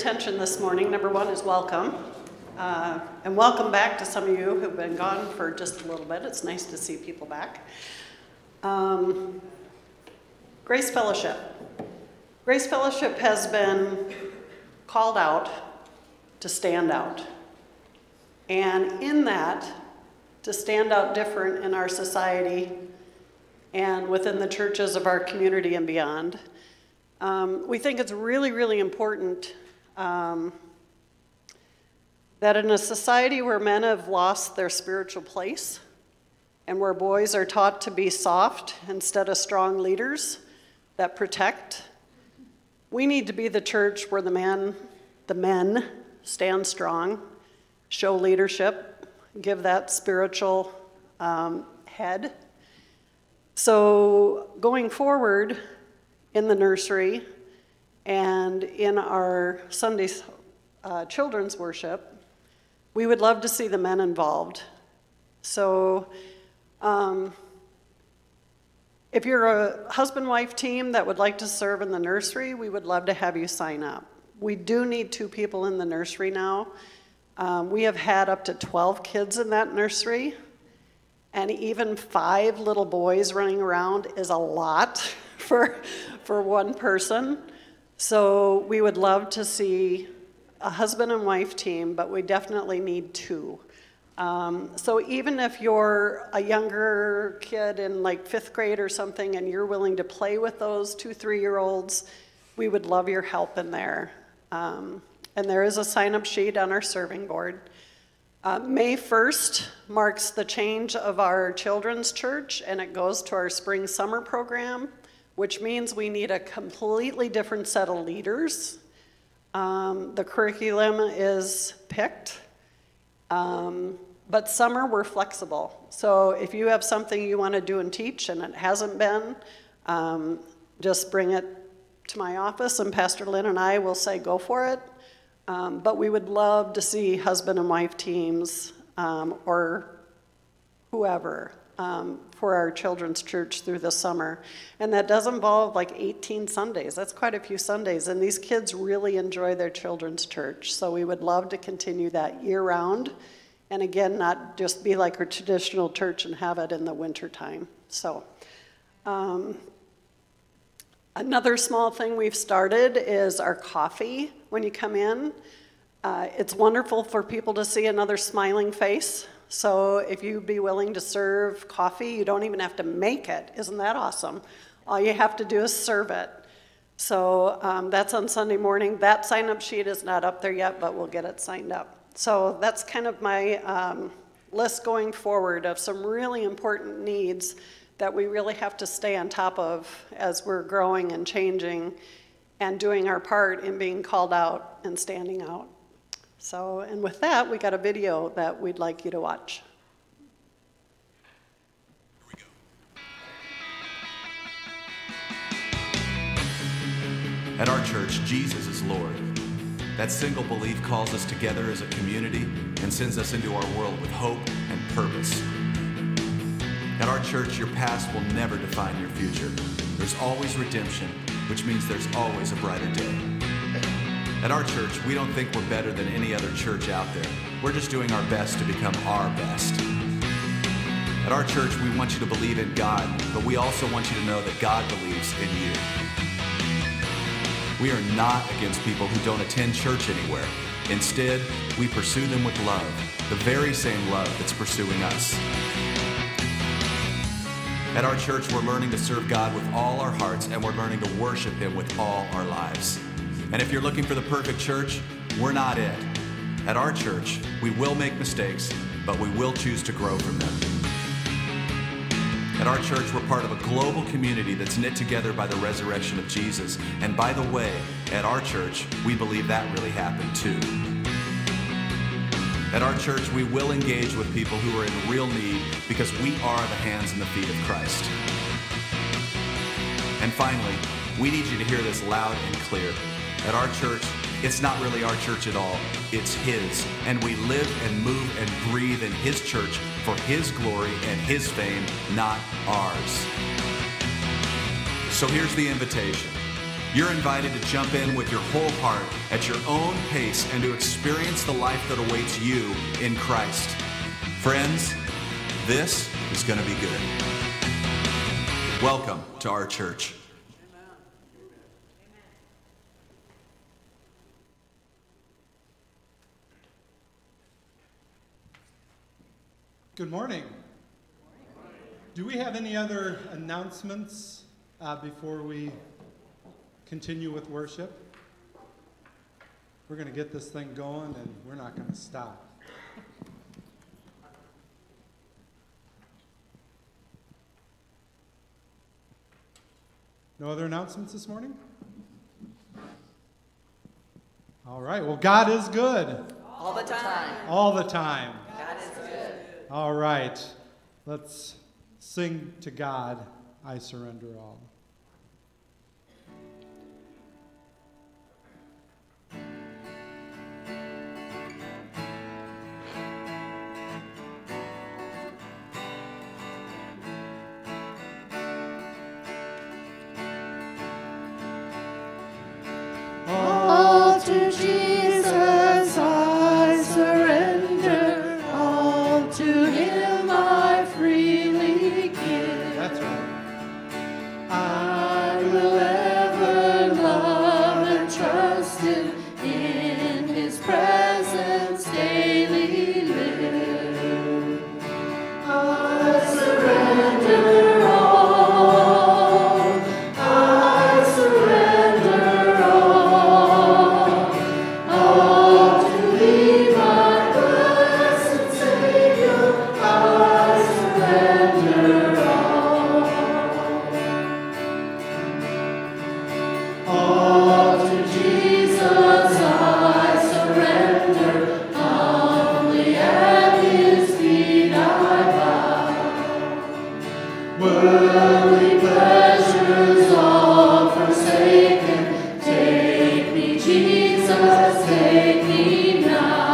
attention this morning. Number one is welcome. Uh, and welcome back to some of you who've been gone for just a little bit. It's nice to see people back. Um, Grace Fellowship. Grace Fellowship has been called out to stand out. And in that, to stand out different in our society and within the churches of our community and beyond. Um, we think it's really, really important um, that in a society where men have lost their spiritual place and where boys are taught to be soft instead of strong leaders that protect, we need to be the church where the men, the men stand strong, show leadership, give that spiritual um, head. So, going forward in the nursery and in our Sunday uh, children's worship, we would love to see the men involved. So, um, if you're a husband wife team that would like to serve in the nursery, we would love to have you sign up. We do need two people in the nursery now. Um, we have had up to 12 kids in that nursery, and even five little boys running around is a lot for, for one person. So we would love to see a husband and wife team, but we definitely need two. Um, so even if you're a younger kid in like fifth grade or something and you're willing to play with those two, three year olds, we would love your help in there. Um, and there is a sign up sheet on our serving board. Uh, May 1st marks the change of our children's church and it goes to our spring summer program, which means we need a completely different set of leaders um, the curriculum is picked, um, but summer we're flexible. So if you have something you want to do and teach and it hasn't been, um, just bring it to my office and Pastor Lynn and I will say go for it. Um, but we would love to see husband and wife teams um, or whoever um, for our children's church through the summer. And that does involve like 18 Sundays. That's quite a few Sundays. And these kids really enjoy their children's church. So we would love to continue that year round. And again, not just be like our traditional church and have it in the wintertime. So, um, another small thing we've started is our coffee when you come in. Uh, it's wonderful for people to see another smiling face so if you'd be willing to serve coffee, you don't even have to make it. Isn't that awesome? All you have to do is serve it. So um, that's on Sunday morning. That sign up sheet is not up there yet, but we'll get it signed up. So that's kind of my um, list going forward of some really important needs that we really have to stay on top of as we're growing and changing and doing our part in being called out and standing out. So, and with that, we got a video that we'd like you to watch. At our church, Jesus is Lord. That single belief calls us together as a community and sends us into our world with hope and purpose. At our church, your past will never define your future. There's always redemption, which means there's always a brighter day. At our church, we don't think we're better than any other church out there. We're just doing our best to become our best. At our church, we want you to believe in God, but we also want you to know that God believes in you. We are not against people who don't attend church anywhere. Instead, we pursue them with love, the very same love that's pursuing us. At our church, we're learning to serve God with all our hearts, and we're learning to worship Him with all our lives. And if you're looking for the perfect church, we're not it. At our church, we will make mistakes, but we will choose to grow from them. At our church, we're part of a global community that's knit together by the resurrection of Jesus. And by the way, at our church, we believe that really happened too. At our church, we will engage with people who are in real need because we are the hands and the feet of Christ. And finally, we need you to hear this loud and clear. At our church, it's not really our church at all. It's His. And we live and move and breathe in His church for His glory and His fame, not ours. So here's the invitation. You're invited to jump in with your whole heart at your own pace and to experience the life that awaits you in Christ. Friends, this is going to be good. Welcome to our church. Good morning. Do we have any other announcements uh, before we continue with worship? We're going to get this thing going and we're not going to stop. No other announcements this morning? All right. Well, God is good. All the time. All the time. God is good. All right. Let's sing to God, I surrender all. Jesus, take me now.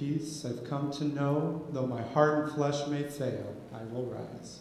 peace I've come to know, though my heart and flesh may fail, I will rise.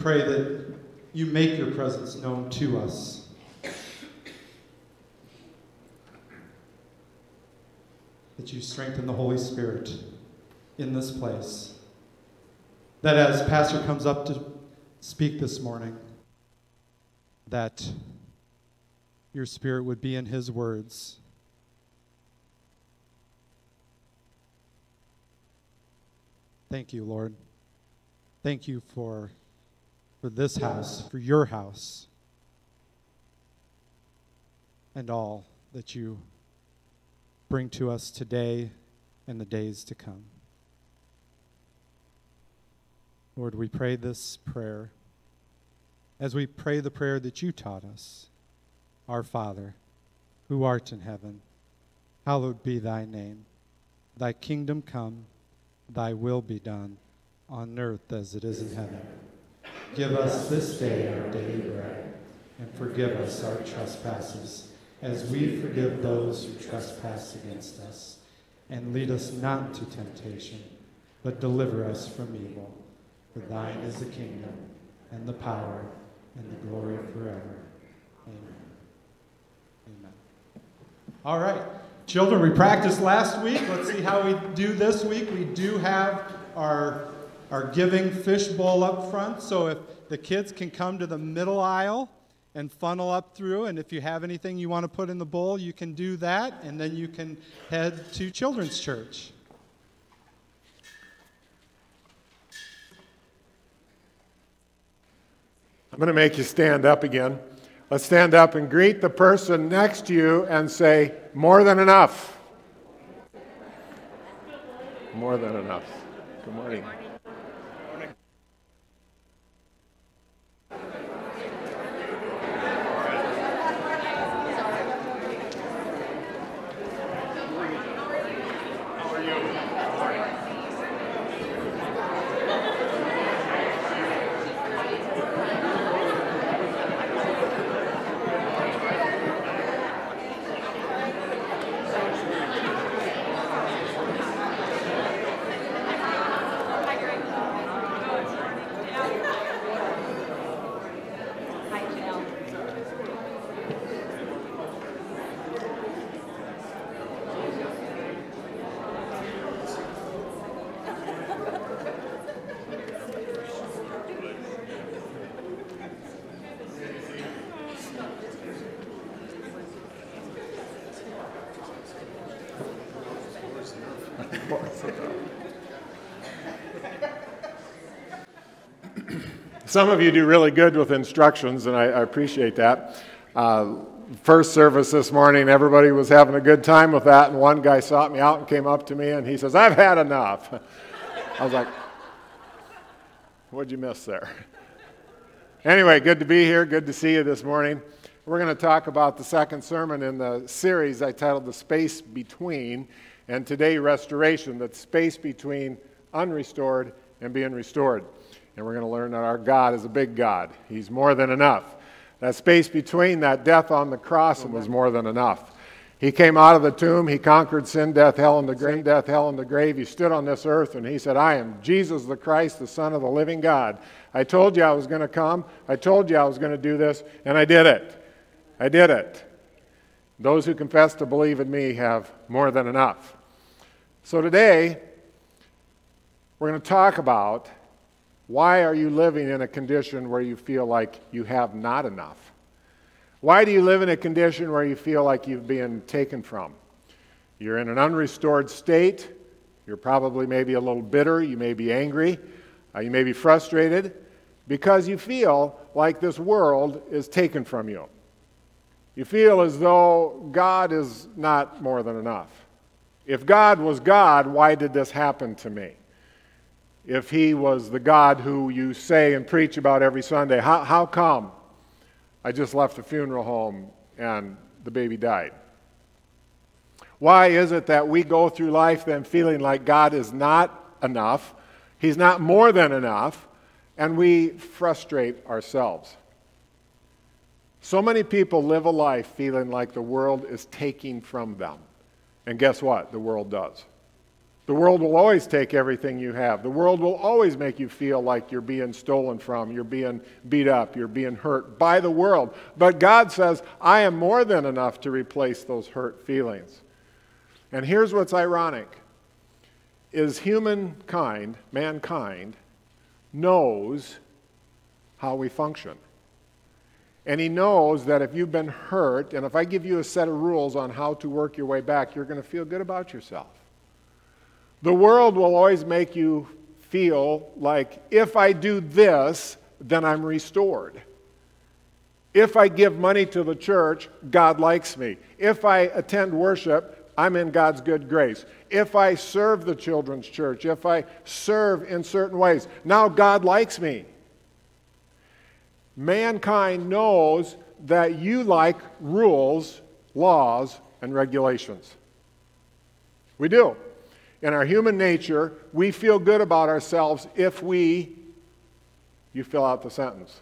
we pray that you make your presence known to us. That you strengthen the Holy Spirit in this place. That as Pastor comes up to speak this morning, that your Spirit would be in his words. Thank you, Lord. Thank you for for this house, for your house, and all that you bring to us today and the days to come. Lord, we pray this prayer as we pray the prayer that you taught us Our Father, who art in heaven, hallowed be thy name. Thy kingdom come, thy will be done, on earth as it is in heaven. Give us this day our daily bread, and forgive us our trespasses, as we forgive those who trespass against us. And lead us not to temptation, but deliver us from evil. For thine is the kingdom, and the power, and the glory forever. Amen. Amen. All right. Children, we practiced last week. Let's see how we do this week. We do have our, our giving fish bowl up front. So if the kids can come to the middle aisle and funnel up through, and if you have anything you want to put in the bowl, you can do that, and then you can head to Children's Church. I'm going to make you stand up again. Let's stand up and greet the person next to you and say, More than enough. More than enough. Good morning. Some of you do really good with instructions, and I, I appreciate that. Uh, first service this morning, everybody was having a good time with that, and one guy sought me out and came up to me and he says, I've had enough. I was like, What'd you miss there? Anyway, good to be here. Good to see you this morning. We're going to talk about the second sermon in the series I titled The Space Between, and today, Restoration, the space between unrestored and being restored. And we're going to learn that our God is a big God. He's more than enough. That space between that death on the cross was more than enough. He came out of the tomb. He conquered sin, death, hell, and the grave. Death, hell, and the grave. He stood on this earth and he said, I am Jesus the Christ, the Son of the living God. I told you I was going to come. I told you I was going to do this, and I did it. I did it. Those who confess to believe in me have more than enough. So today, we're going to talk about why are you living in a condition where you feel like you have not enough? Why do you live in a condition where you feel like you've been taken from? You're in an unrestored state. You're probably maybe a little bitter. You may be angry. Uh, you may be frustrated because you feel like this world is taken from you. You feel as though God is not more than enough. If God was God, why did this happen to me? If he was the God who you say and preach about every Sunday? How, how come I just left the funeral home and the baby died? Why is it that we go through life then feeling like God is not enough, He's not more than enough, and we frustrate ourselves? So many people live a life feeling like the world is taking from them. And guess what? The world does. The world will always take everything you have. The world will always make you feel like you're being stolen from, you're being beat up, you're being hurt by the world. But God says, I am more than enough to replace those hurt feelings. And here's what's ironic is humankind, mankind knows how we function. And he knows that if you've been hurt, and if I give you a set of rules on how to work your way back, you're going to feel good about yourself. The world will always make you feel like if I do this, then I'm restored. If I give money to the church, God likes me. If I attend worship, I'm in God's good grace. If I serve the children's church, if I serve in certain ways, now God likes me. Mankind knows that you like rules, laws, and regulations. We do. In our human nature, we feel good about ourselves if we, you fill out the sentence.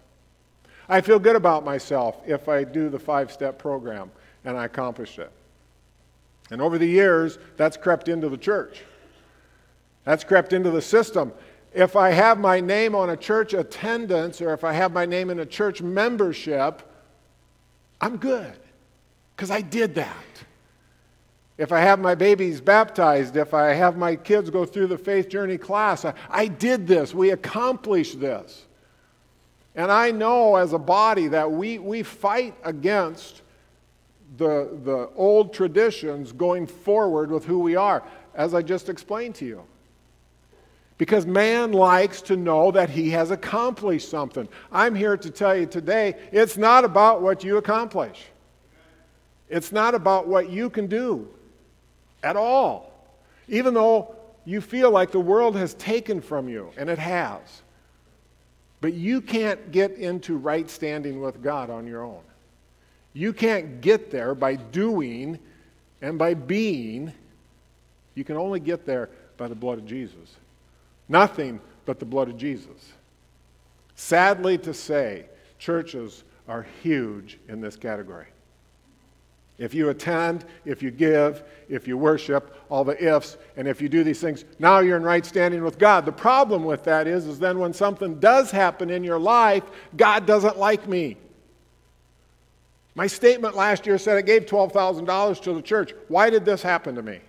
I feel good about myself if I do the five step program and I accomplish it. And over the years, that's crept into the church. That's crept into the system. If I have my name on a church attendance or if I have my name in a church membership, I'm good because I did that. If I have my babies baptized, if I have my kids go through the faith journey class, I, I did this. We accomplished this. And I know as a body that we, we fight against the, the old traditions going forward with who we are, as I just explained to you. Because man likes to know that he has accomplished something. I'm here to tell you today it's not about what you accomplish, it's not about what you can do at all. Even though you feel like the world has taken from you, and it has. But you can't get into right standing with God on your own. You can't get there by doing and by being. You can only get there by the blood of Jesus. Nothing but the blood of Jesus. Sadly to say, churches are huge in this category. If you attend, if you give, if you worship, all the ifs, and if you do these things, now you're in right standing with God. The problem with that is, is then when something does happen in your life, God doesn't like me. My statement last year said I gave $12,000 to the church. Why did this happen to me?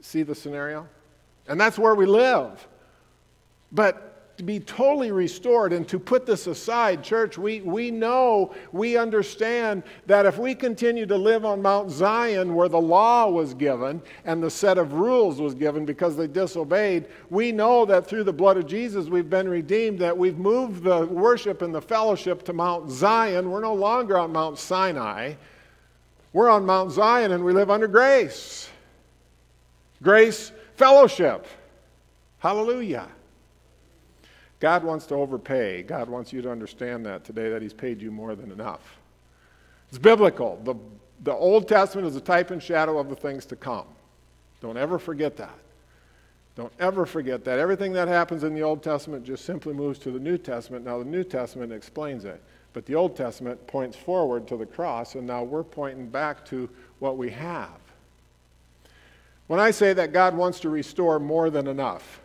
See the scenario? And that's where we live. But be totally restored and to put this aside, church, we, we know, we understand that if we continue to live on Mount Zion where the law was given and the set of rules was given because they disobeyed, we know that through the blood of Jesus we've been redeemed, that we've moved the worship and the fellowship to Mount Zion. We're no longer on Mount Sinai. We're on Mount Zion and we live under grace. Grace fellowship. Hallelujah. God wants to overpay. God wants you to understand that today, that He's paid you more than enough. It's biblical. The, the Old Testament is a type and shadow of the things to come. Don't ever forget that. Don't ever forget that. Everything that happens in the Old Testament just simply moves to the New Testament. Now, the New Testament explains it. But the Old Testament points forward to the cross, and now we're pointing back to what we have. When I say that God wants to restore more than enough,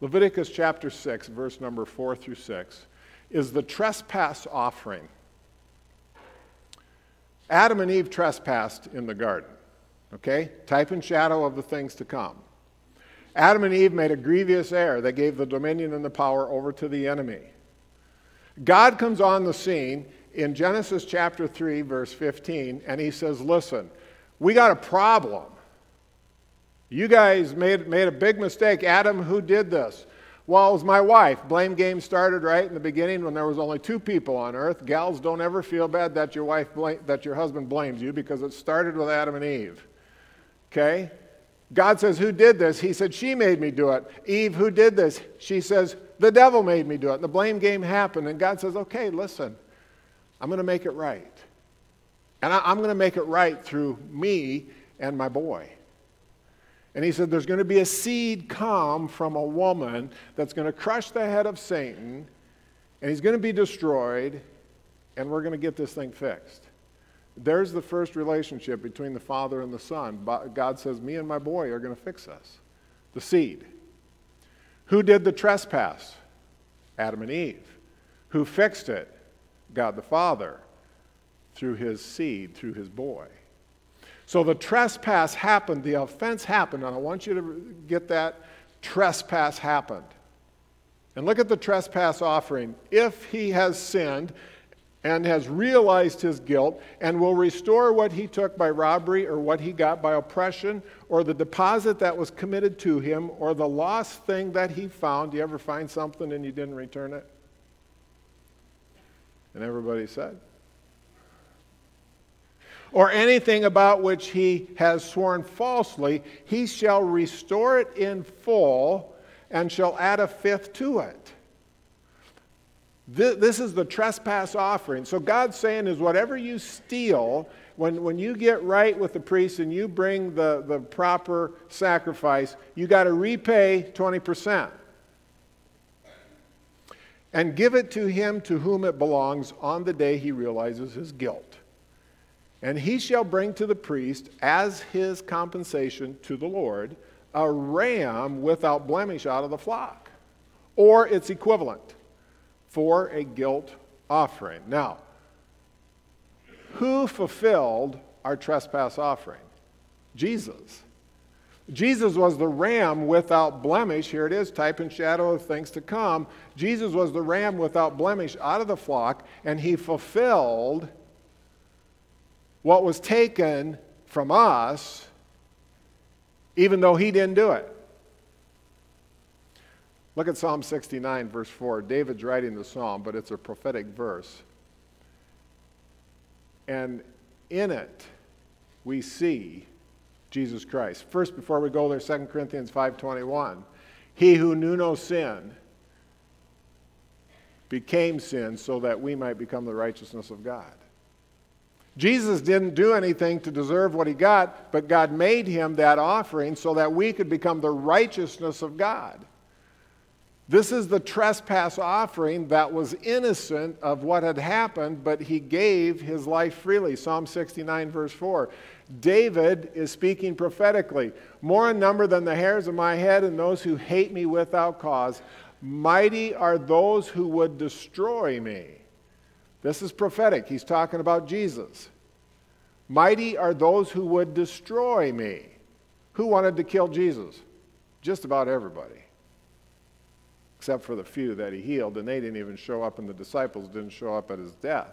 Leviticus chapter 6, verse number 4 through 6, is the trespass offering. Adam and Eve trespassed in the garden, okay? Type and shadow of the things to come. Adam and Eve made a grievous error. They gave the dominion and the power over to the enemy. God comes on the scene in Genesis chapter 3, verse 15, and he says, Listen, we got a problem. You guys made, made a big mistake. Adam, who did this? Well, it was my wife. Blame game started right in the beginning when there was only two people on earth. Gals, don't ever feel bad that your wife that your husband blames you because it started with Adam and Eve. Okay? God says, Who did this? He said, She made me do it. Eve, who did this? She says, The devil made me do it. And the blame game happened. And God says, Okay, listen, I'm going to make it right. And I, I'm going to make it right through me and my boy. And he said, There's going to be a seed come from a woman that's going to crush the head of Satan, and he's going to be destroyed, and we're going to get this thing fixed. There's the first relationship between the Father and the Son. God says, Me and my boy are going to fix this. The seed. Who did the trespass? Adam and Eve. Who fixed it? God the Father, through his seed, through his boy. So the trespass happened, the offense happened, and I want you to get that trespass happened. And look at the trespass offering. If he has sinned and has realized his guilt and will restore what he took by robbery or what he got by oppression or the deposit that was committed to him or the lost thing that he found. Do you ever find something and you didn't return it? And everybody said. Or anything about which he has sworn falsely, he shall restore it in full and shall add a fifth to it. This is the trespass offering. So God's saying is whatever you steal, when, when you get right with the priest and you bring the, the proper sacrifice, you got to repay 20%. And give it to him to whom it belongs on the day he realizes his guilt. And he shall bring to the priest as his compensation to the Lord a ram without blemish out of the flock, or its equivalent, for a guilt offering. Now, who fulfilled our trespass offering? Jesus. Jesus was the ram without blemish. Here it is, type and shadow of things to come. Jesus was the ram without blemish out of the flock, and he fulfilled what was taken from us even though he didn't do it. Look at Psalm 69, verse 4. David's writing the psalm, but it's a prophetic verse. And in it, we see Jesus Christ. First, before we go there, 2 Corinthians 5.21. He who knew no sin became sin so that we might become the righteousness of God. Jesus didn't do anything to deserve what he got, but God made him that offering so that we could become the righteousness of God. This is the trespass offering that was innocent of what had happened, but he gave his life freely. Psalm 69, verse 4. David is speaking prophetically More in number than the hairs of my head, and those who hate me without cause. Mighty are those who would destroy me. This is prophetic. He's talking about Jesus. Mighty are those who would destroy me. Who wanted to kill Jesus? Just about everybody. Except for the few that he healed, and they didn't even show up, and the disciples didn't show up at his death.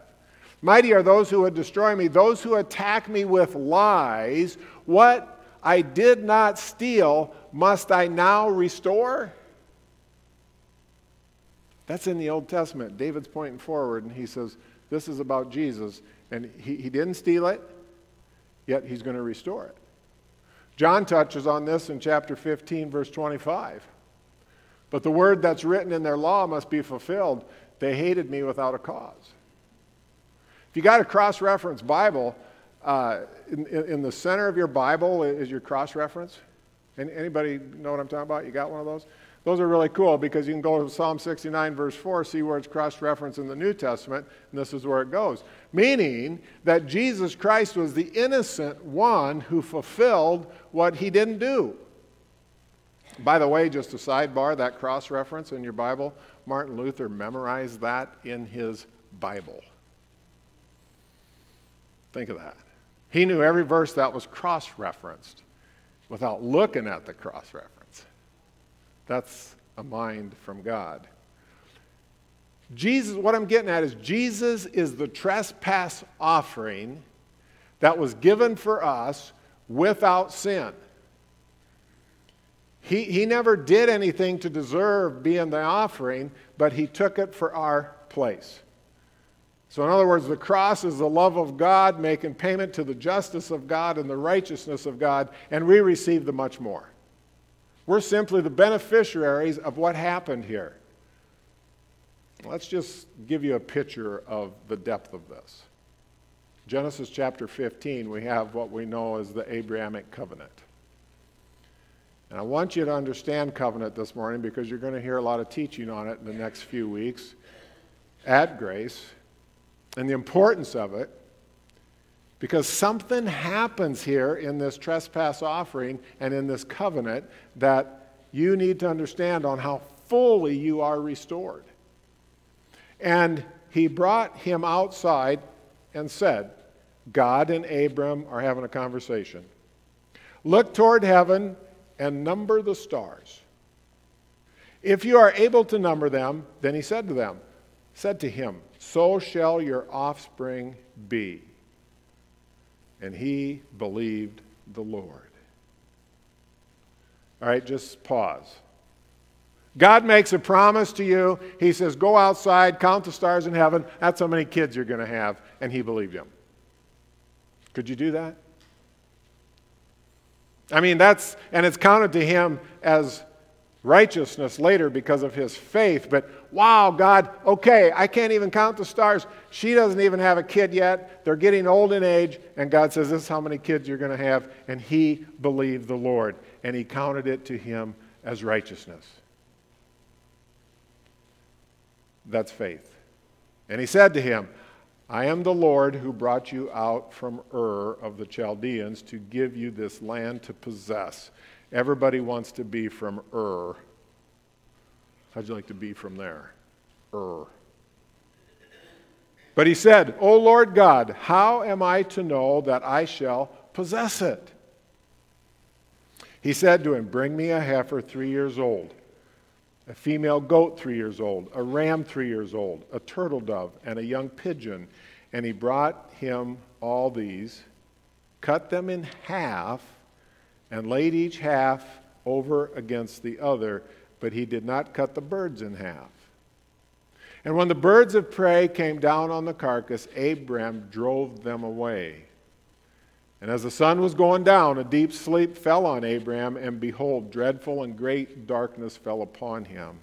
Mighty are those who would destroy me, those who attack me with lies. What I did not steal, must I now restore? That's in the Old Testament. David's pointing forward and he says, This is about Jesus. And he, he didn't steal it, yet he's going to restore it. John touches on this in chapter 15, verse 25. But the word that's written in their law must be fulfilled. They hated me without a cause. If you got a cross reference Bible, uh, in, in, the center of your Bible is your cross reference. Anybody know what I'm talking about? You got one of those? Those are really cool because you can go to Psalm 69, verse 4, see where it's cross referenced in the New Testament, and this is where it goes. Meaning that Jesus Christ was the innocent one who fulfilled what he didn't do. By the way, just a sidebar, that cross reference in your Bible, Martin Luther memorized that in his Bible. Think of that. He knew every verse that was cross referenced without looking at the cross reference. That's a mind from God. Jesus, what I'm getting at is Jesus is the trespass offering that was given for us without sin. He, he never did anything to deserve being the offering, but he took it for our place. So, in other words, the cross is the love of God making payment to the justice of God and the righteousness of God, and we receive the much more. We're simply the beneficiaries of what happened here. Let's just give you a picture of the depth of this. Genesis chapter 15, we have what we know as the Abrahamic covenant. And I want you to understand covenant this morning because you're going to hear a lot of teaching on it in the next few weeks at Grace and the importance of it because something happens here in this trespass offering and in this covenant that you need to understand on how fully you are restored. And he brought him outside and said, God and Abram are having a conversation. Look toward heaven and number the stars. If you are able to number them, then he said to them, said to him, So shall your offspring be. And he believed the Lord. All right, just pause. God makes a promise to you. He says, Go outside, count the stars in heaven. That's how many kids you're going to have. And he believed him. Could you do that? I mean, that's, and it's counted to him as righteousness later because of his faith. But wow, God, okay, I can't even count the stars. She doesn't even have a kid yet. They're getting old in age. And God says, This is how many kids you're going to have. And he believed the Lord, and he counted it to him as righteousness. That's faith. And he said to him, I am the Lord who brought you out from Ur of the Chaldeans to give you this land to possess. Everybody wants to be from Ur. How'd you like to be from there? Ur. But he said, O Lord God, how am I to know that I shall possess it? He said to him, Bring me a heifer three years old a female goat three years old, a ram three years old, a turtle dove, and a young pigeon. And he brought him all these, cut them in half, and laid each half over against the other, but he did not cut the birds in half. And when the birds of prey came down on the carcass, Abram drove them away. And as the sun was going down, a deep sleep fell on Abram, and behold, dreadful and great darkness fell upon him.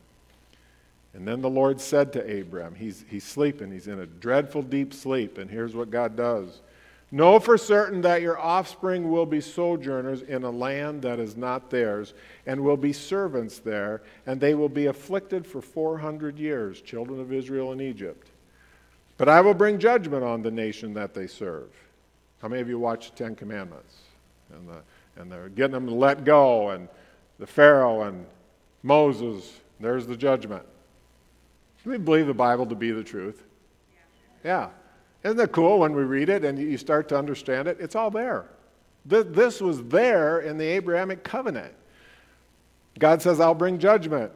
And then the Lord said to Abram, he's, he's sleeping, he's in a dreadful deep sleep, and here's what God does Know for certain that your offspring will be sojourners in a land that is not theirs, and will be servants there, and they will be afflicted for 400 years, children of Israel in Egypt. But I will bring judgment on the nation that they serve. How many of you watched the Ten Commandments? And, the, and they're getting them to let go, and the Pharaoh and Moses, there's the judgment. Do we believe the Bible to be the truth? Yeah. Isn't that cool when we read it and you start to understand it? It's all there. This was there in the Abrahamic covenant. God says, I'll bring judgment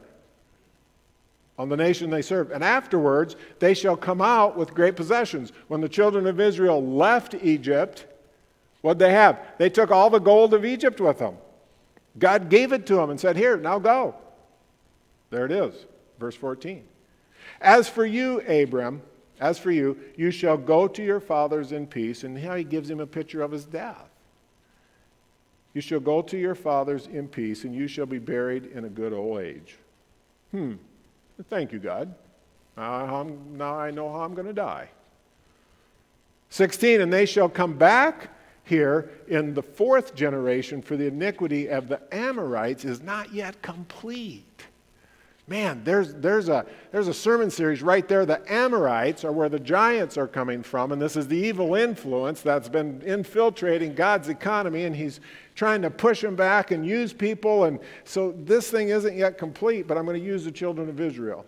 on the nation they serve. And afterwards, they shall come out with great possessions. When the children of Israel left Egypt, what'd they have? They took all the gold of Egypt with them. God gave it to them and said, Here, now go. There it is, verse 14. As for you, Abram, as for you, you shall go to your fathers in peace. And now he gives him a picture of his death. You shall go to your fathers in peace, and you shall be buried in a good old age. Hmm. Thank you, God. Now, now I know how I'm going to die. 16, and they shall come back here in the fourth generation, for the iniquity of the Amorites is not yet complete. Man, there's, there's, a, there's a sermon series right there. The Amorites are where the giants are coming from, and this is the evil influence that's been infiltrating God's economy, and he's trying to push them back and use people. And so this thing isn't yet complete, but I'm going to use the children of Israel.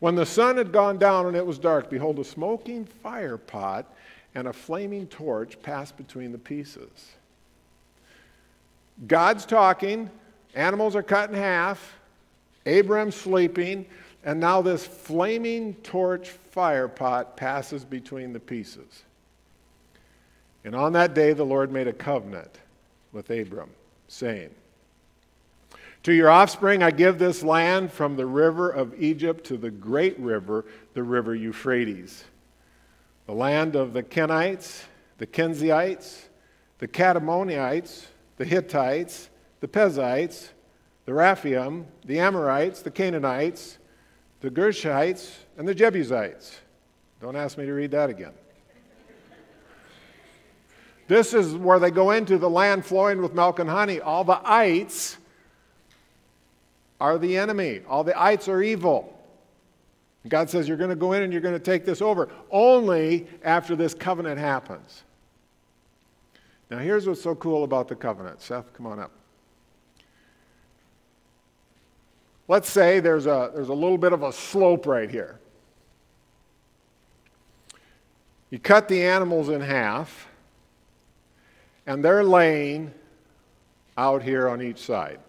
When the sun had gone down and it was dark, behold, a smoking fire pot and a flaming torch passed between the pieces. God's talking, animals are cut in half. Abram's sleeping, and now this flaming torch fire pot passes between the pieces. And on that day, the Lord made a covenant with Abram, saying, To your offspring I give this land from the river of Egypt to the great river, the river Euphrates, the land of the Kenites, the Kenzites, the Kadmonites, the Hittites, the Perizzites, the Rephaim, the Amorites, the Canaanites, the Gershites, and the Jebusites. Don't ask me to read that again. This is where they go into the land flowing with milk and honey. All the ites are the enemy, all the ites are evil. God says, You're going to go in and you're going to take this over only after this covenant happens. Now, here's what's so cool about the covenant. Seth, come on up. Let's say there's a, there's a little bit of a slope right here. You cut the animals in half, and they're laying out here on each side.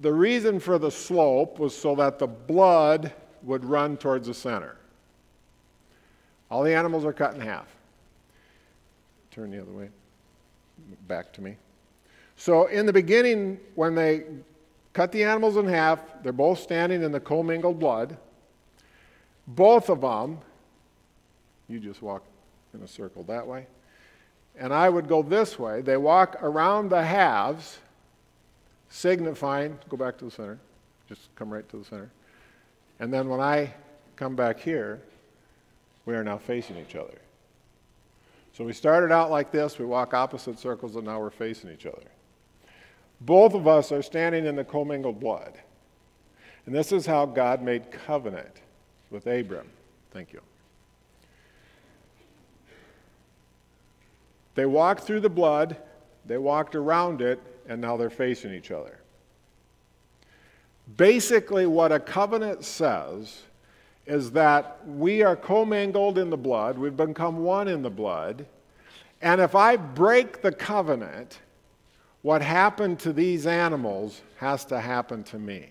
the reason for the slope was so that the blood would run towards the center. All the animals are cut in half. Turn the other way, back to me. So, in the beginning, when they cut the animals in half, they're both standing in the commingled blood. Both of them, you just walk in a circle that way, and I would go this way. They walk around the halves, signifying, go back to the center, just come right to the center. And then when I come back here, we are now facing each other. So we started out like this, we walk opposite circles, and now we're facing each other. Both of us are standing in the commingled blood. And this is how God made covenant with Abram. Thank you. They walked through the blood, they walked around it, and now they're facing each other. Basically, what a covenant says is that we are commingled in the blood, we've become one in the blood, and if I break the covenant, what happened to these animals has to happen to me.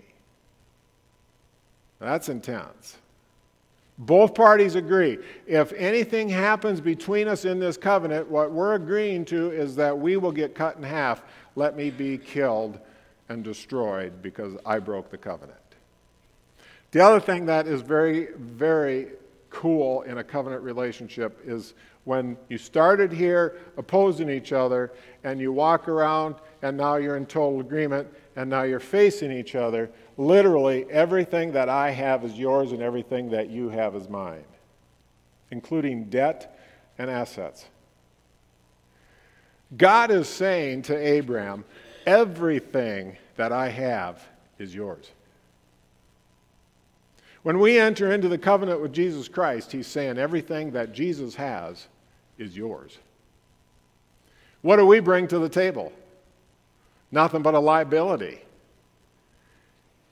That's intense. Both parties agree. If anything happens between us in this covenant, what we're agreeing to is that we will get cut in half. Let me be killed and destroyed because I broke the covenant. The other thing that is very, very cool in a covenant relationship is when you started here opposing each other and you walk around and now you're in total agreement and now you're facing each other, literally everything that I have is yours and everything that you have is mine, including debt and assets. God is saying to Abraham, everything that I have is yours. When we enter into the covenant with Jesus Christ, he's saying everything that Jesus has is yours. What do we bring to the table? Nothing but a liability.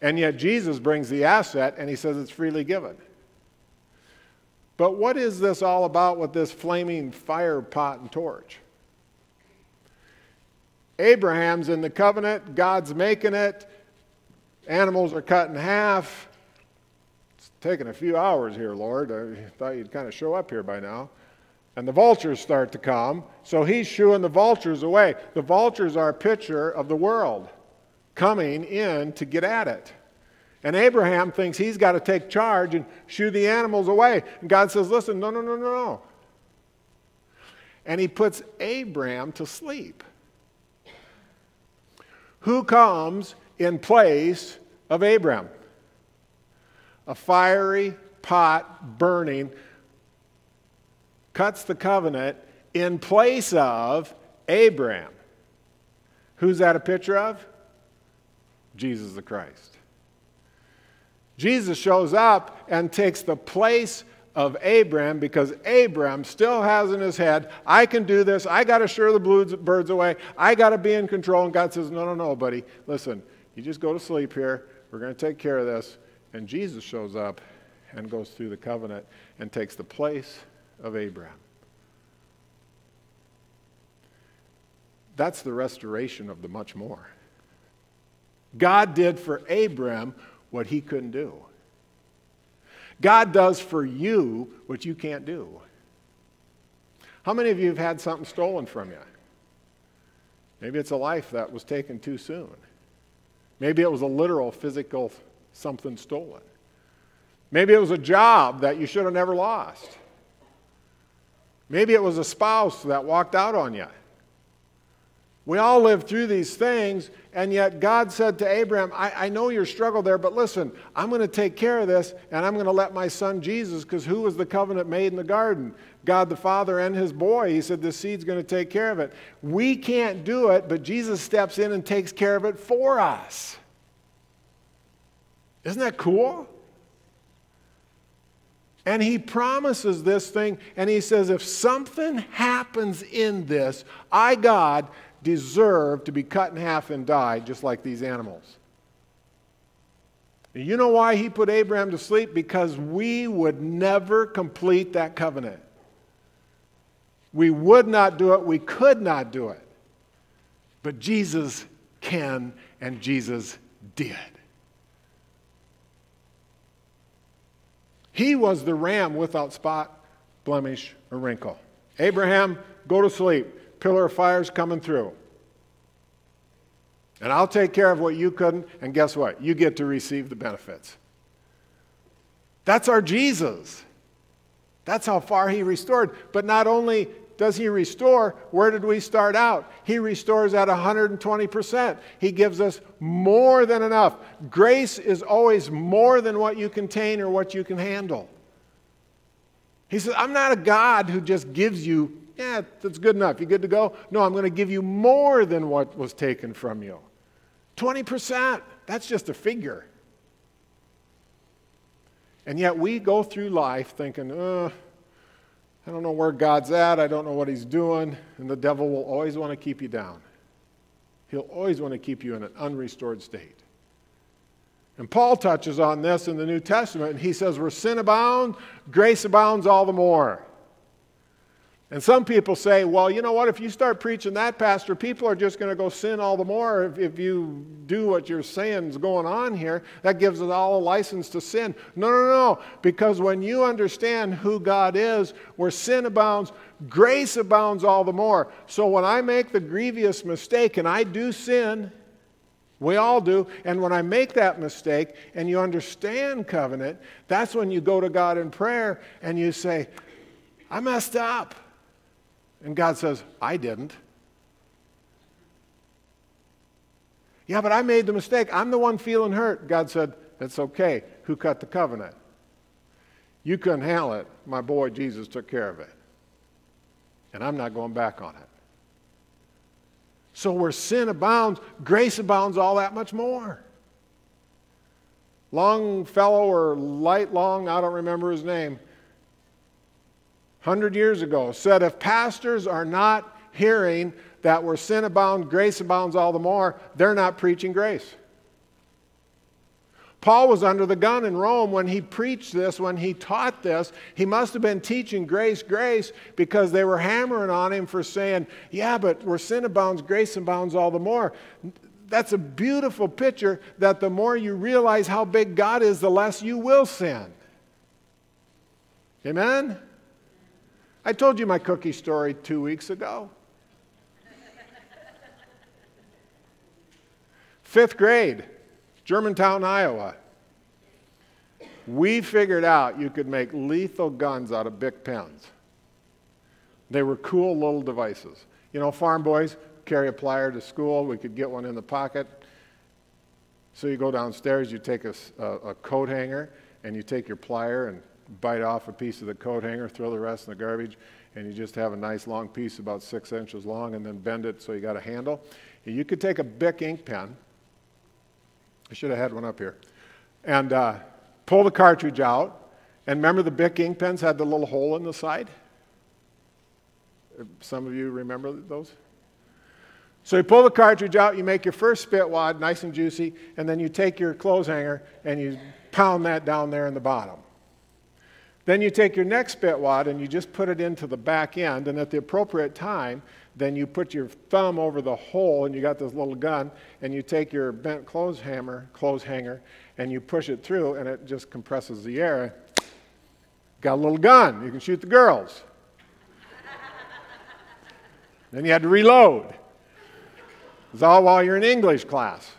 And yet Jesus brings the asset and he says it's freely given. But what is this all about with this flaming fire pot and torch? Abraham's in the covenant, God's making it, animals are cut in half. Taking a few hours here, Lord. I thought you'd kind of show up here by now. And the vultures start to come, so he's shooing the vultures away. The vultures are a picture of the world coming in to get at it. And Abraham thinks he's got to take charge and shoo the animals away. And God says, Listen, no, no, no, no, no. And he puts Abraham to sleep. Who comes in place of Abraham? A fiery pot burning cuts the covenant in place of Abraham. Who's that a picture of? Jesus the Christ. Jesus shows up and takes the place of Abraham because Abraham still has in his head, I can do this. I got to share the birds away. I got to be in control. And God says, No, no, no, buddy. Listen, you just go to sleep here. We're going to take care of this. And Jesus shows up and goes through the covenant and takes the place of Abraham. That's the restoration of the much more. God did for Abram what he couldn't do. God does for you what you can't do. How many of you have had something stolen from you? Maybe it's a life that was taken too soon. Maybe it was a literal physical something stolen. Maybe it was a job that you should have never lost. Maybe it was a spouse that walked out on you. We all live through these things, and yet God said to Abraham, I, I know your struggle there, but listen, I'm going to take care of this, and I'm going to let my son Jesus, because who was the covenant made in the garden? God the Father and his boy. He said, The seed's going to take care of it. We can't do it, but Jesus steps in and takes care of it for us. Isn't that cool? And he promises this thing, and he says, If something happens in this, I, God, deserve to be cut in half and die just like these animals. You know why he put Abraham to sleep? Because we would never complete that covenant. We would not do it, we could not do it. But Jesus can and Jesus did. He was the ram without spot, blemish, or wrinkle. Abraham, go to sleep. Pillar of fire's coming through. And I'll take care of what you couldn't, and guess what? You get to receive the benefits. That's our Jesus. That's how far he restored. But not only does he restore, where did we start out? He restores at 120%. He gives us more than enough. Grace is always more than what you contain or what you can handle. He says, I'm not a God who just gives you, yeah, that's good enough. You good to go? No, I'm going to give you more than what was taken from you. 20%. That's just a figure. And yet we go through life thinking, uh, I don't know where God's at. I don't know what He's doing. And the devil will always want to keep you down. He'll always want to keep you in an unrestored state. And Paul touches on this in the New Testament, and he says, Where sin abounds, grace abounds all the more. And some people say, well, you know what, if you start preaching that, Pastor, people are just going to go sin all the more if, if you do what you're saying is going on here. That gives us all a license to sin. No, no, no. Because when you understand who God is, where sin abounds, grace abounds all the more. So when I make the grievous mistake, and I do sin, we all do. And when I make that mistake and you understand covenant, that's when you go to God in prayer and you say, I messed up. And God says, I didn't. Yeah, but I made the mistake. I'm the one feeling hurt. God said, That's okay. Who cut the covenant? You couldn't handle it. My boy Jesus took care of it. And I'm not going back on it. So where sin abounds, grace abounds all that much more. Longfellow or Light Long, I don't remember his name, 100 years ago said if pastors are not hearing that where sin abounds, grace abounds all the more, they're not preaching grace. Paul was under the gun in Rome when he preached this, when he taught this. He must have been teaching grace, grace, because they were hammering on him for saying, Yeah, but where sin abounds, grace abounds all the more. That's a beautiful picture that the more you realize how big God is, the less you will sin. Amen? I told you my cookie story two weeks ago. Fifth grade, Germantown, Iowa. We figured out you could make lethal guns out of Bic pens. They were cool little devices. You know, farm boys carry a plier to school. We could get one in the pocket. So you go downstairs, you take a, a, a coat hanger, and you take your plier and bite off a piece of the coat hanger, throw the rest in the garbage, and you just have a nice long piece about six inches long and then bend it so you got a handle. And You could take a Bic ink pen. I should have had one up here. And uh, pull the cartridge out. And remember the Bic ink pens had the little hole in the side? Some of you remember those? So you pull the cartridge out, you make your first spit wad, nice and juicy, and then you take your clothes hanger and you pound that down there in the bottom. Then you take your next bit wad and you just put it into the back end, and at the appropriate time, then you put your thumb over the hole and you got this little gun, and you take your bent clothes hammer, clothes hanger, and you push it through, and it just compresses the air. Got a little gun. You can shoot the girls. then you had to reload. It's all while you're in English class.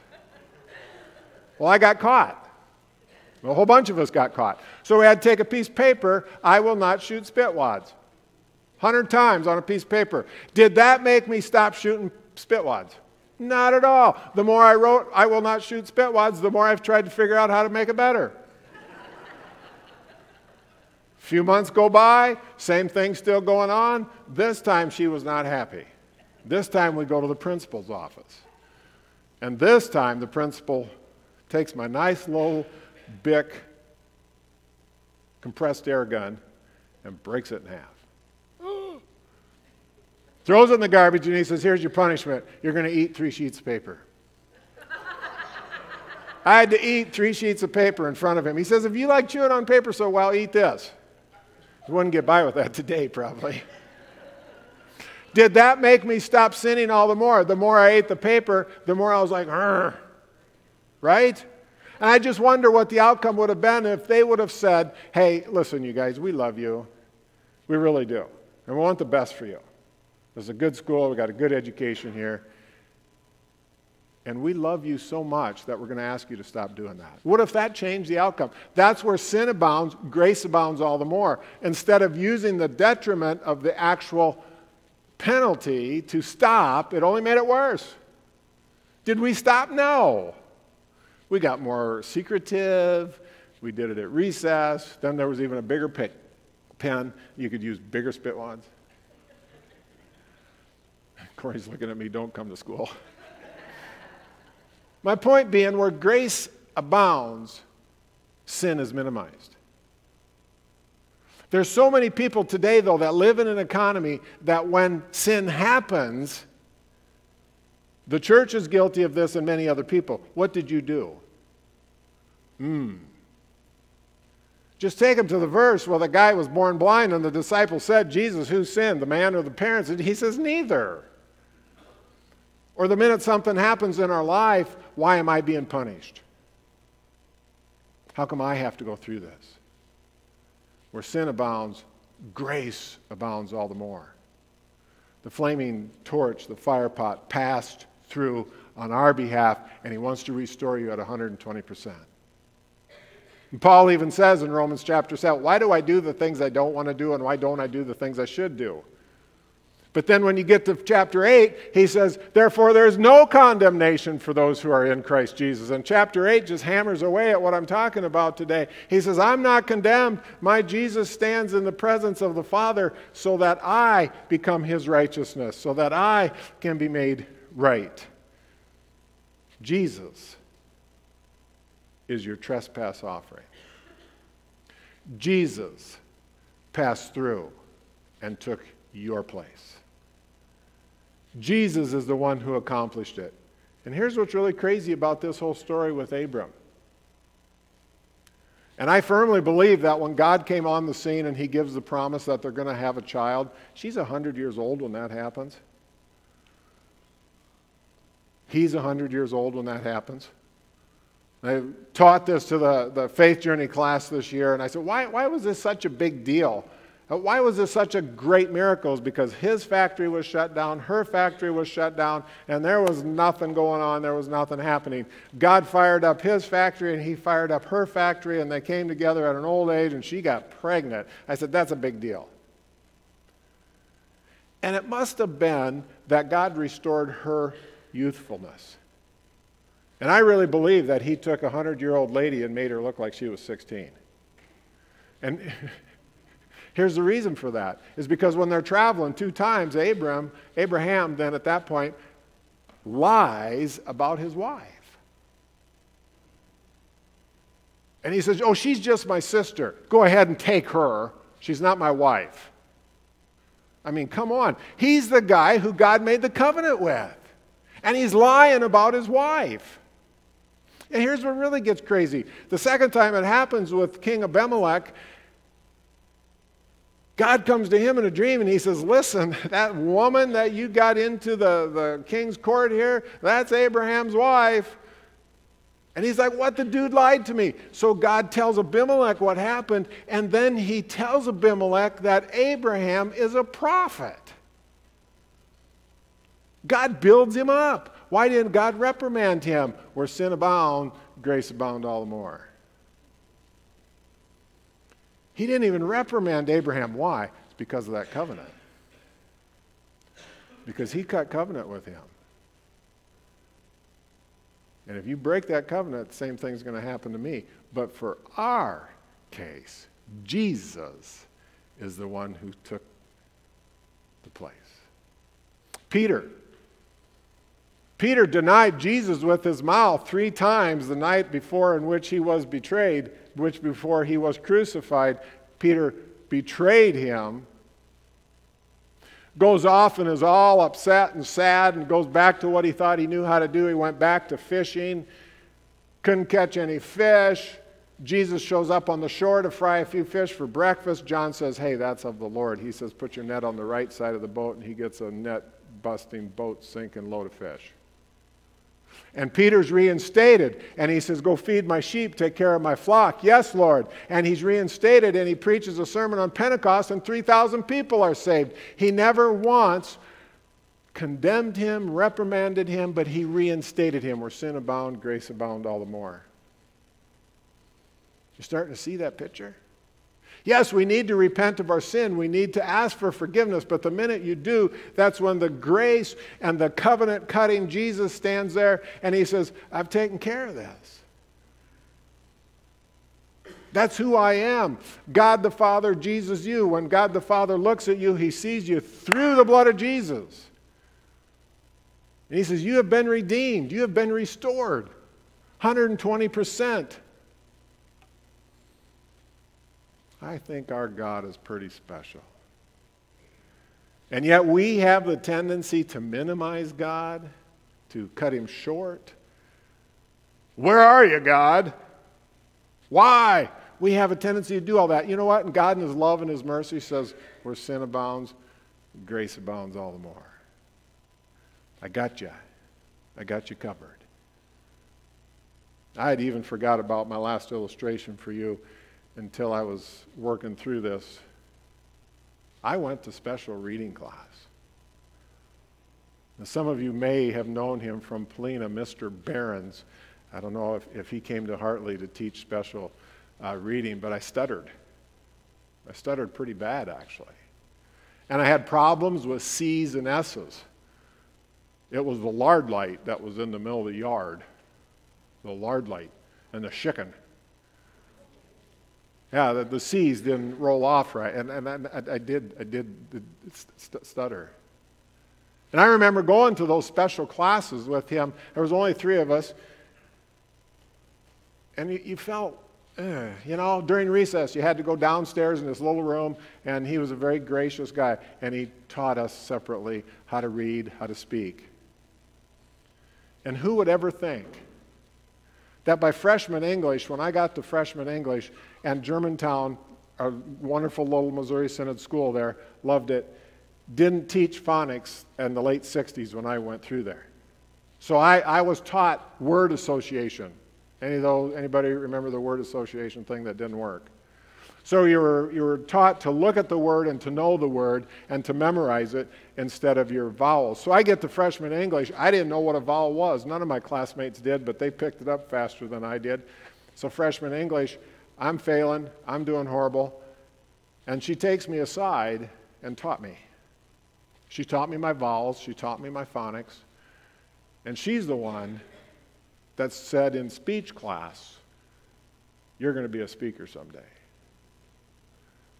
Well, I got caught. A whole bunch of us got caught. So we had to take a piece of paper. I will not shoot spitwads. 100 times on a piece of paper. Did that make me stop shooting spitwads? Not at all. The more I wrote, I will not shoot spitwads, the more I've tried to figure out how to make it better. few months go by, same thing still going on. This time she was not happy. This time we go to the principal's office. And this time the principal takes my nice little Bic compressed air gun and breaks it in half. Throws it in the garbage and he says, Here's your punishment. You're going to eat three sheets of paper. I had to eat three sheets of paper in front of him. He says, If you like chewing on paper so well, eat this. You wouldn't get by with that today, probably. Did that make me stop sinning all the more? The more I ate the paper, the more I was like, Arr. right? And I just wonder what the outcome would have been if they would have said, hey, listen, you guys, we love you. We really do. And we want the best for you. This is a good school, we got a good education here. And we love you so much that we're going to ask you to stop doing that. What if that changed the outcome? That's where sin abounds, grace abounds all the more. Instead of using the detriment of the actual penalty to stop, it only made it worse. Did we stop? No. We got more secretive. We did it at recess. Then there was even a bigger pen. You could use bigger spit wads. Corey's looking at me, don't come to school. My point being, where grace abounds, sin is minimized. There's so many people today, though, that live in an economy that when sin happens, the church is guilty of this and many other people. What did you do? Hmm. Just take him to the verse where the guy was born blind and the disciple said, Jesus, who sinned, the man or the parents? And he says, Neither. Or the minute something happens in our life, why am I being punished? How come I have to go through this? Where sin abounds, grace abounds all the more. The flaming torch, the fire pot, passed through on our behalf, and he wants to restore you at 120%. And Paul even says in Romans chapter 7, Why do I do the things I don't want to do, and why don't I do the things I should do? But then when you get to chapter 8, he says, Therefore, there is no condemnation for those who are in Christ Jesus. And chapter 8 just hammers away at what I'm talking about today. He says, I'm not condemned. My Jesus stands in the presence of the Father so that I become his righteousness, so that I can be made right. Jesus is your trespass offering. Jesus passed through and took your place. Jesus is the one who accomplished it. And here's what's really crazy about this whole story with Abram. And I firmly believe that when God came on the scene and he gives the promise that they're going to have a child, she's 100 years old when that happens. He's 100 years old when that happens. I taught this to the, the faith journey class this year, and I said, why, why was this such a big deal? Why was this such a great miracle? Is because his factory was shut down, her factory was shut down, and there was nothing going on, there was nothing happening. God fired up his factory and he fired up her factory, and they came together at an old age, and she got pregnant. I said, That's a big deal. And it must have been that God restored her youthfulness. And I really believe that he took a 100 year old lady and made her look like she was 16. And Here's the reason for that is because when they're traveling two times, Abram, Abraham then at that point lies about his wife. And he says, Oh, she's just my sister. Go ahead and take her. She's not my wife. I mean, come on. He's the guy who God made the covenant with. And he's lying about his wife. And here's what really gets crazy. The second time it happens with King Abimelech, God comes to him in a dream and he says, Listen, that woman that you got into the, the king's court here, that's Abraham's wife. And he's like, What? The dude lied to me. So God tells Abimelech what happened, and then he tells Abimelech that Abraham is a prophet. God builds him up. Why didn't God reprimand him? Where sin abound, grace abound all the more. He didn't even reprimand Abraham. Why? It's because of that covenant. Because he cut covenant with him. And if you break that covenant, the same thing's going to happen to me. But for our case, Jesus is the one who took the place. Peter. Peter denied Jesus with his mouth three times the night before in which he was betrayed which before he was crucified, Peter betrayed him, goes off and is all upset and sad and goes back to what he thought he knew how to do. He went back to fishing, couldn't catch any fish. Jesus shows up on the shore to fry a few fish for breakfast. John says, Hey, that's of the Lord. He says, Put your net on the right side of the boat, and he gets a net busting, boat sinking load of fish. And Peter's reinstated, and he says, Go feed my sheep, take care of my flock. Yes, Lord. And he's reinstated, and he preaches a sermon on Pentecost, and 3,000 people are saved. He never once condemned him, reprimanded him, but he reinstated him. Where sin abound, grace abound all the more. You're starting to see that picture? Yes, we need to repent of our sin. We need to ask for forgiveness. But the minute you do, that's when the grace and the covenant cutting Jesus stands there and he says, I've taken care of this. That's who I am. God the Father, Jesus you. When God the Father looks at you, he sees you through the blood of Jesus. And he says, You have been redeemed, you have been restored. 120%. I think our God is pretty special. And yet we have the tendency to minimize God, to cut him short. Where are you, God? Why? We have a tendency to do all that. You know what? And God, in His love and His mercy, says, Where sin abounds, grace abounds all the more. I got you. I got you covered. I had even forgot about my last illustration for you until I was working through this. I went to special reading class. Now, some of you may have known him from Paullina, Mr. Behrens. I don't know if, if he came to Hartley to teach special uh, reading, but I stuttered. I stuttered pretty bad, actually. And I had problems with C's and S's. It was the lard light that was in the middle of the yard, the lard light, and the chicken. Yeah, the, the C's didn't roll off right, and, and I, I did, I did st- stutter. And I remember going to those special classes with him. There was only three of us, and you, you felt, uh, you know, during recess, you had to go downstairs in this little room, and he was a very gracious guy, and he taught us separately how to read, how to speak. And who would ever think that by freshman English, when I got to freshman English, and Germantown, a wonderful little Missouri Synod school there, loved it, didn't teach phonics in the late 60s when I went through there. So I, I was taught word association. Any of those, anybody remember the word association thing that didn't work? So you were, you were taught to look at the word and to know the word and to memorize it instead of your vowels. So I get to freshman English. I didn't know what a vowel was. None of my classmates did, but they picked it up faster than I did. So freshman English, I'm failing. I'm doing horrible. And she takes me aside and taught me. She taught me my vowels. She taught me my phonics. And she's the one that said in speech class, You're going to be a speaker someday.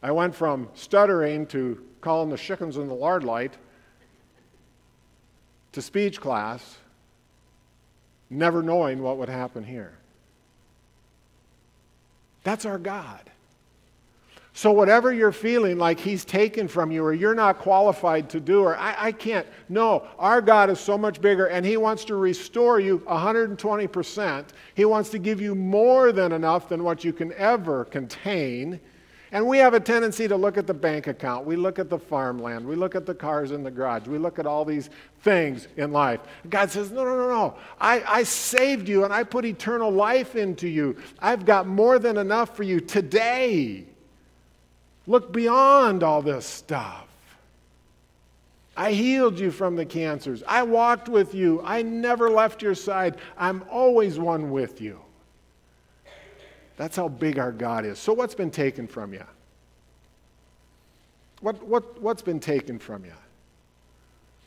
I went from stuttering to calling the chickens in the lard light to speech class, never knowing what would happen here. That's our God. So, whatever you're feeling like He's taken from you or you're not qualified to do, or I, I, can't, no, our God is so much bigger and He wants to restore you 120%. He wants to give you more than enough than what you can ever contain. And we have a tendency to look at the bank account, we look at the farmland, we look at the cars in the garage, we look at all these things in life. God says, No, no, no, no. I, I saved you and I put eternal life into you. I've got more than enough for you today. Look beyond all this stuff. I healed you from the cancers. I walked with you. I never left your side. I'm always one with you. That's how big our God is. So, what's been taken from you? What, what, what's been taken from you?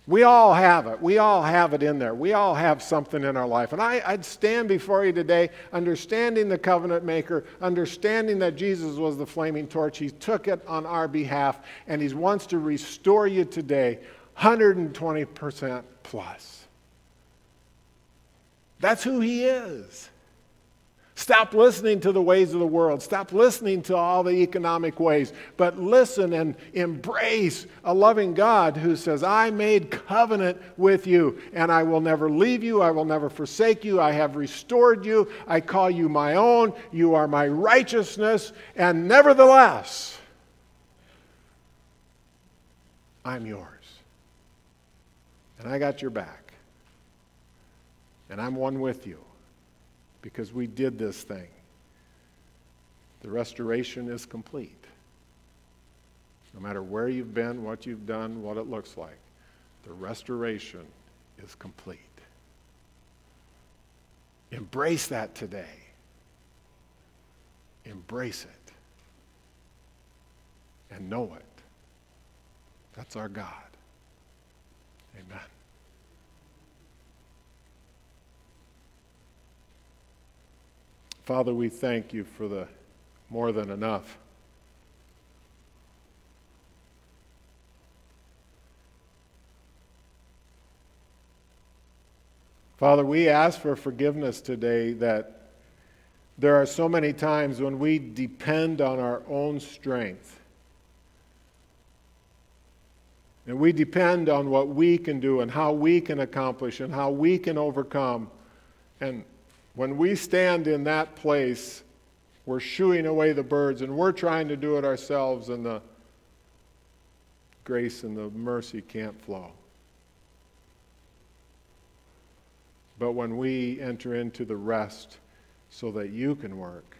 We all have it. We all have it in there. We all have something in our life. And I, would stand before you today understanding the covenant maker, understanding that Jesus was the flaming torch. He took it on our behalf, and He wants to restore you today 120% plus. That's who He is. Stop listening to the ways of the world. Stop listening to all the economic ways. But listen and embrace a loving God who says, I made covenant with you, and I will never leave you. I will never forsake you. I have restored you. I call you my own. You are my righteousness. And nevertheless, I'm yours. And I got your back. And I'm one with you because we did this thing. The restoration is complete. No matter where you've been, what you've done, what it looks like, the restoration is complete. Embrace that today. Embrace it. And know it. That's our God. Amen. Father, we thank you for the more than enough. Father, we ask for forgiveness today that there are so many times when we depend on our own strength. And we depend on what we can do and how we can accomplish and how we can overcome. And when we stand in that place, we're shooing away the birds and we're trying to do it ourselves, and the grace and the mercy can't flow. But when we enter into the rest so that you can work,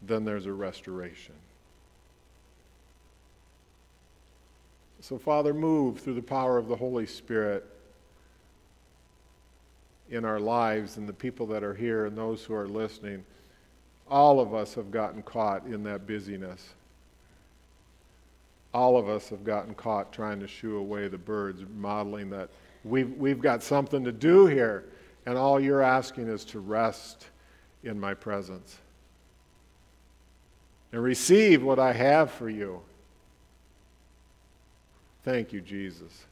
then there's a restoration. So, Father, move through the power of the Holy Spirit in our lives and the people that are here and those who are listening. All of us have gotten caught in that busyness. All of us have gotten caught trying to shoo away the birds, modeling that we've, we've got something to do here, and all you're asking is to rest in my presence and receive what I have for you. Thank you, Jesus.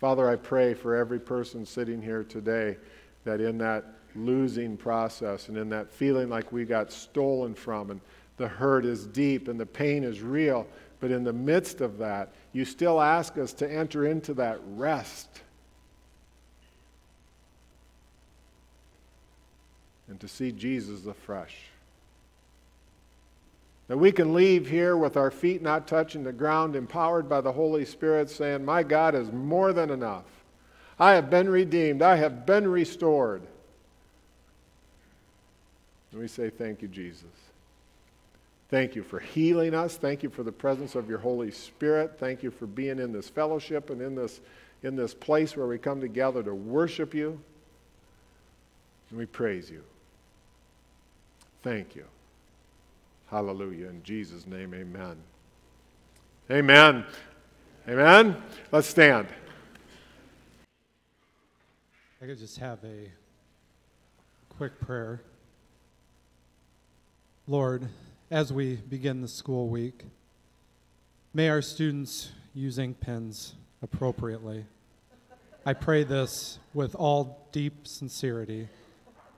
Father, I pray for every person sitting here today that in that losing process and in that feeling like we got stolen from and the hurt is deep and the pain is real, but in the midst of that, you still ask us to enter into that rest. And to see Jesus afresh. That we can leave here with our feet not touching the ground, empowered by the Holy Spirit, saying, My God is more than enough. I have been redeemed, I have been restored. And we say, Thank you, Jesus. Thank you for healing us. Thank you for the presence of your Holy Spirit. Thank you for being in this fellowship and in this, in this place where we come together to worship you. And we praise you. Thank you. Hallelujah. In Jesus' name, amen. Amen. Amen. Let's stand. I could just have a quick prayer. Lord, as we begin the school week, may our students use ink pens appropriately. I pray this with all deep sincerity,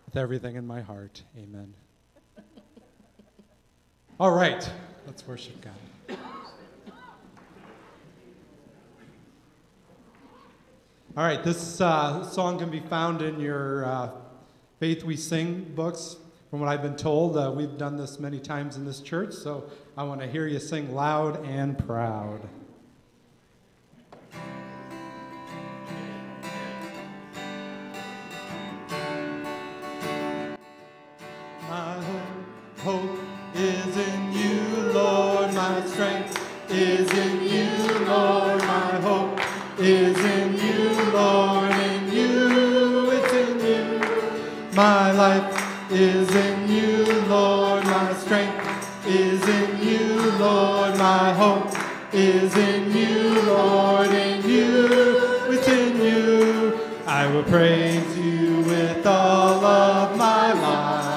with everything in my heart. Amen. All right, let's worship God. All right, this uh, song can be found in your uh, Faith We Sing books. From what I've been told, uh, we've done this many times in this church, so I want to hear you sing loud and proud. My life is in you, Lord. My strength is in you, Lord. My hope is in you, Lord. In you, within you. I will praise you with all of my life.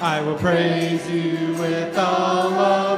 I will praise you with all of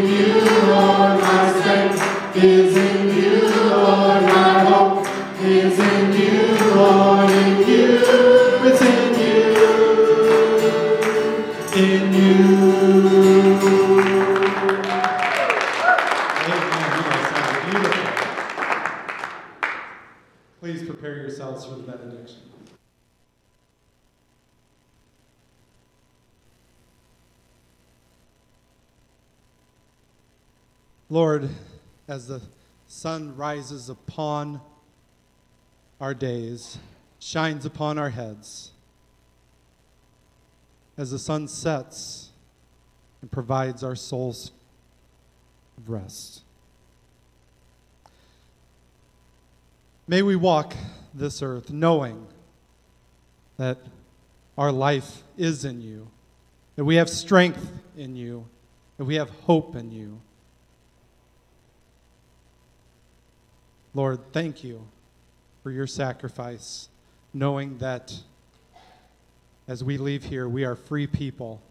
sun rises upon our days, shines upon our heads, as the sun sets and provides our souls rest. May we walk this earth knowing that our life is in you, that we have strength in you, that we have hope in you. Lord, thank you for your sacrifice, knowing that as we leave here, we are free people,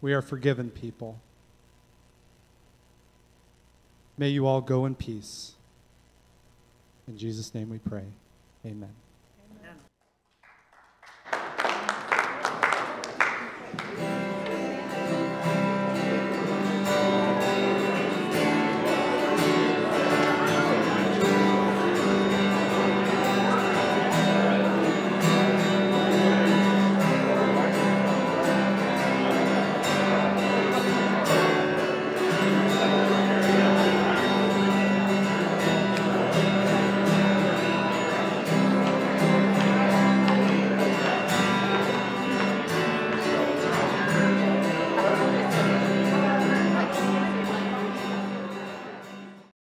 we are forgiven people. May you all go in peace. In Jesus' name we pray. Amen. Amen.